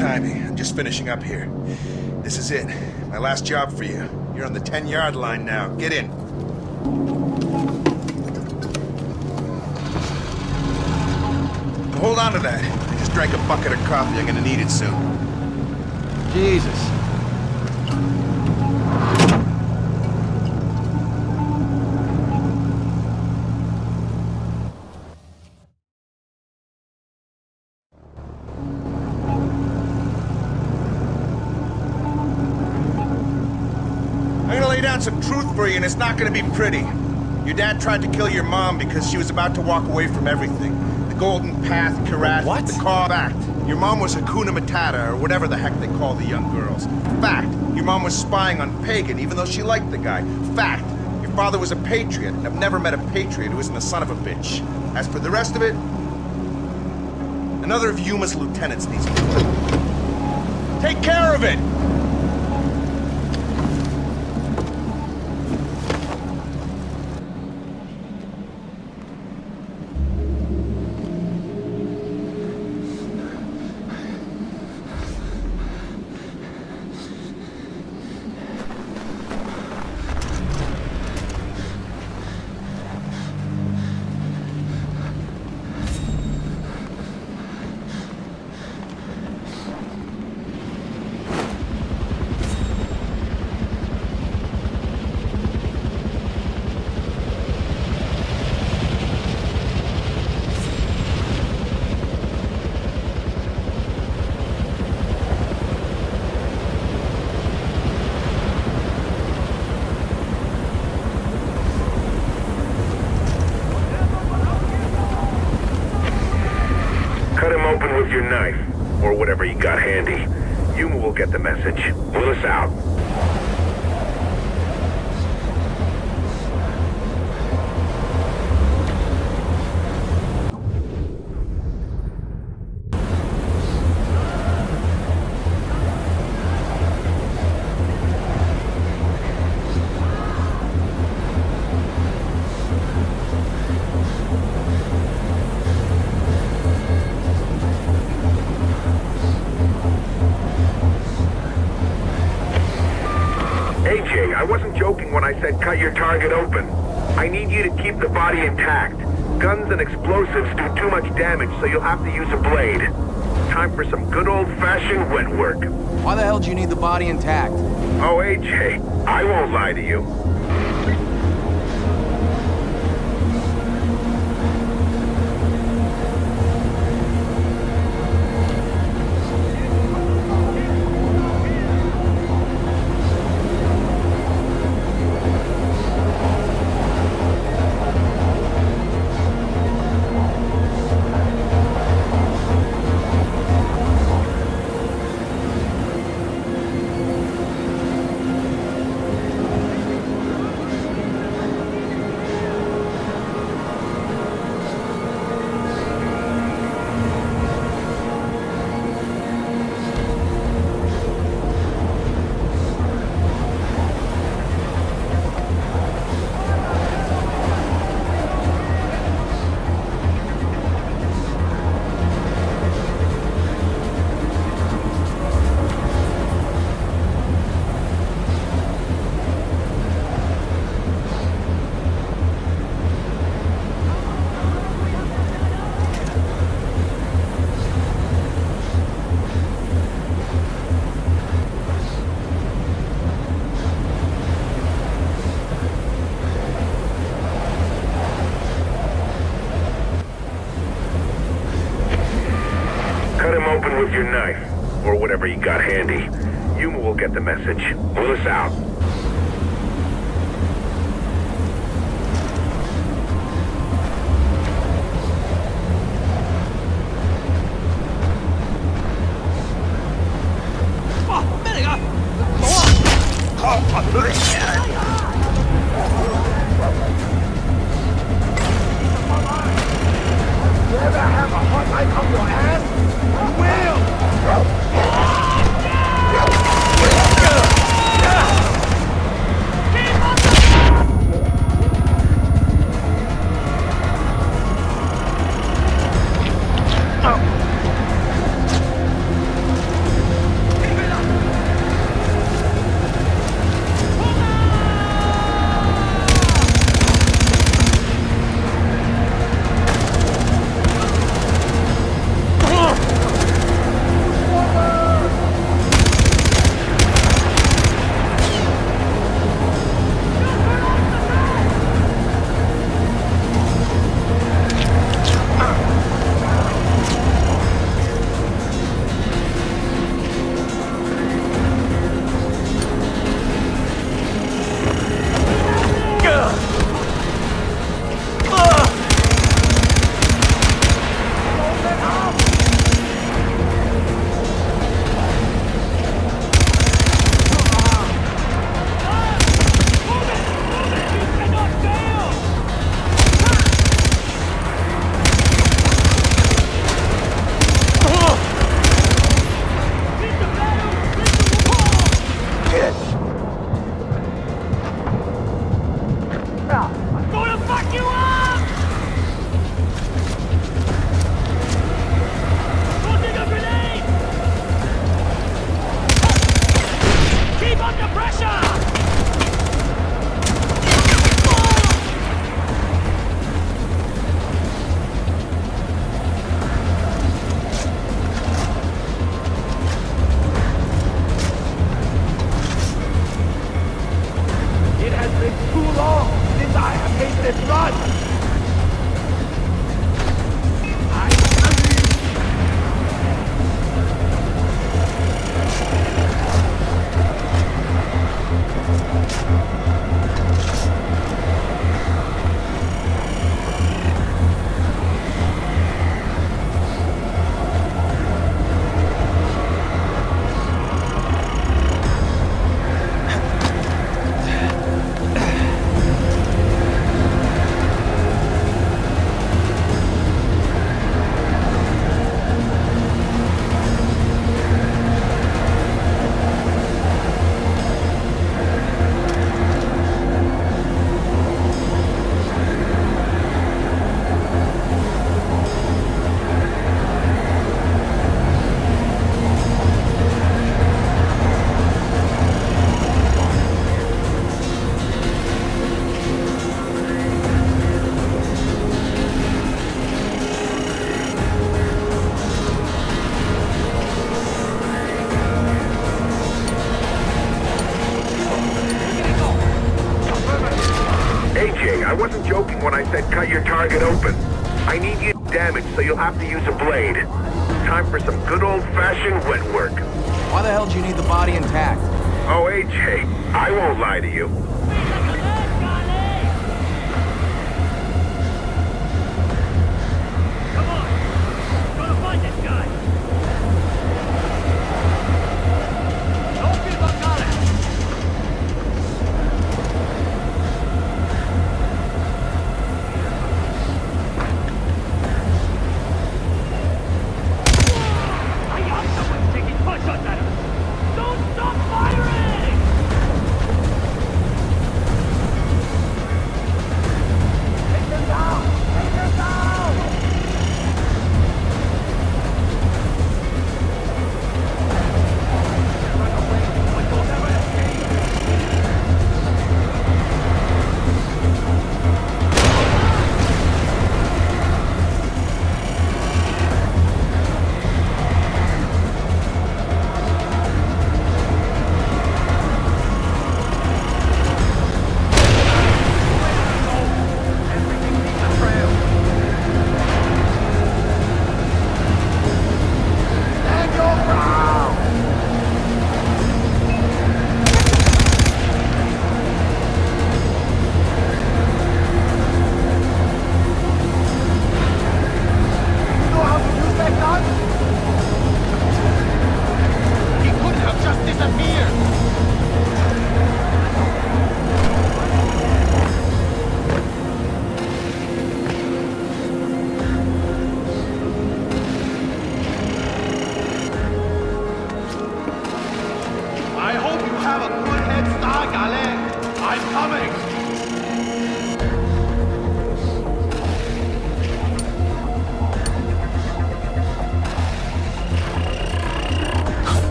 Timing. I'm just finishing up here. This is it. My last job for you. You're on the 10 yard line now. Get in. Hold on to that. I just drank a bucket of coffee. I'm gonna need it soon. Jesus. Down some truth for you, and it's not gonna be pretty. Your dad tried to kill your mom because she was about to walk away from everything. The Golden Path, Kyrat, What? the car. Fact. Your mom was Tarun Matara, or whatever the heck they call the young girls. Fact. Your mom was spying on Pagan, even though she liked the guy. Fact. Your father was a patriot, and I've never met a patriot who isn't a son of a bitch. As for the rest of it, another of Yuma's lieutenants needs me. Take care of it! Cut him open with your knife, or whatever you. Yuma will get the message. Willis out. Joking when I said cut your target open. I need you to keep the body intact. Guns and explosives do too much damage, so you'll have to use a blade. Time for some good old-fashioned wet work. Why the hell do you need the body intact? Oh, Ajay, I won't lie to you. Your knife, or whatever you got handy. Yuma will get the message. Willis out.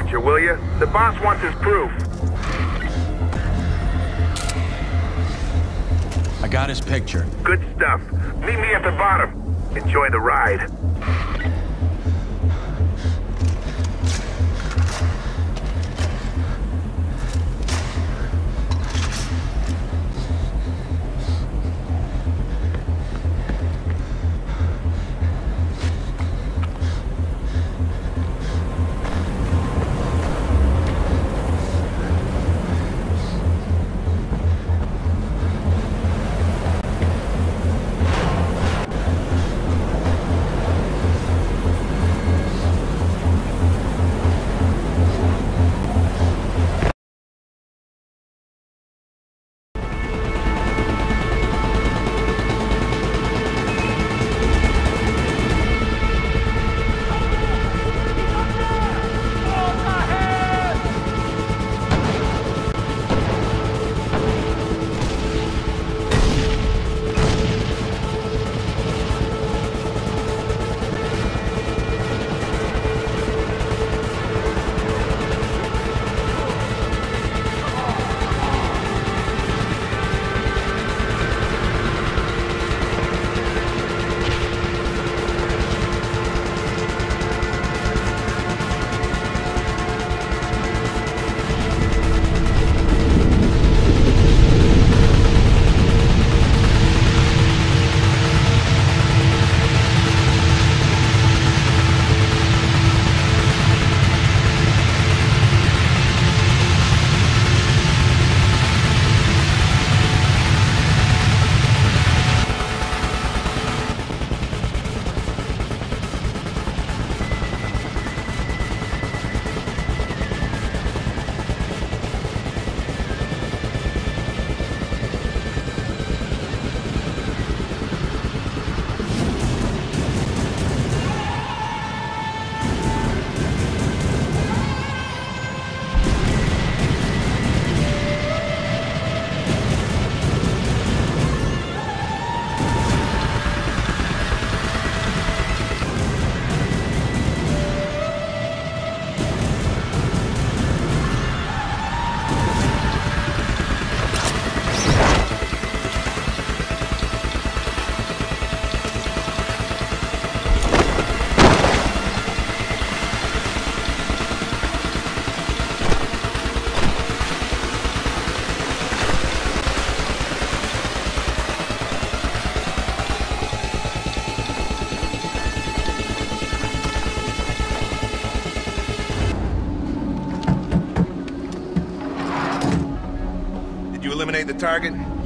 picture, will you? The boss wants his proof. I got his picture. Good stuff. Meet me at the bottom. Enjoy the ride.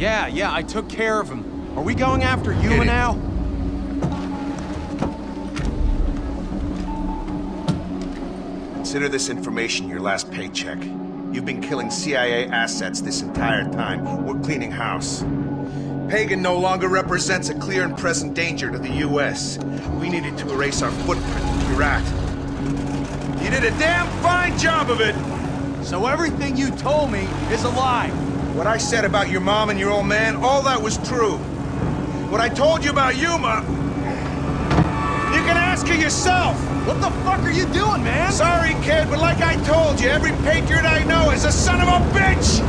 Yeah, yeah, I took care of him. Are we going after Yuma now? Consider this information your last paycheck. You've been killing CIA assets this entire time. We're cleaning house. Pagan no longer represents a clear and present danger to the U.S. We needed to erase our footprint in Kyrat. You did a damn fine job of it! So everything you told me is a lie. What I said about your mom and your old man, all that was true. What I told you about Yuma... You can ask her yourself! What the fuck are you doing, man? Sorry, kid, but like I told you, every patriot I know is a son of a bitch!